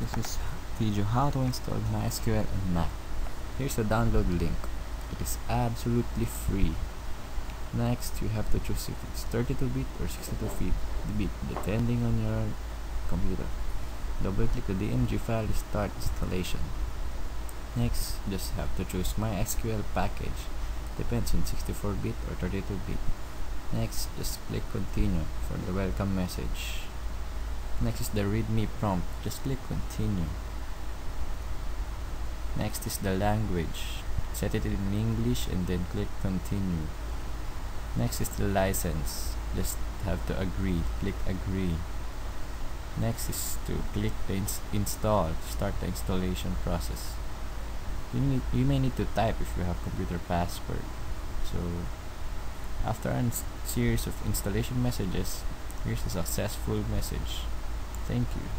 This is video how to install MySQL on Mac. Here's the download link. It is absolutely free. Next, you have to choose if it's 32-bit or 62-bit depending on your computer. Double click the DMG file to start installation. Next, just have to choose MySQL package. Depends on 64-bit or 32-bit. Next, just click continue for the welcome message. Next is the readme prompt. Just click continue. Next is the language. Set it in English and then click continue. Next is the license. Just have to agree. Click agree. Next is to click the ins install start the installation process. You, need, you may need to type if you have computer password. So after a series of installation messages, here's a successful message. Thank you.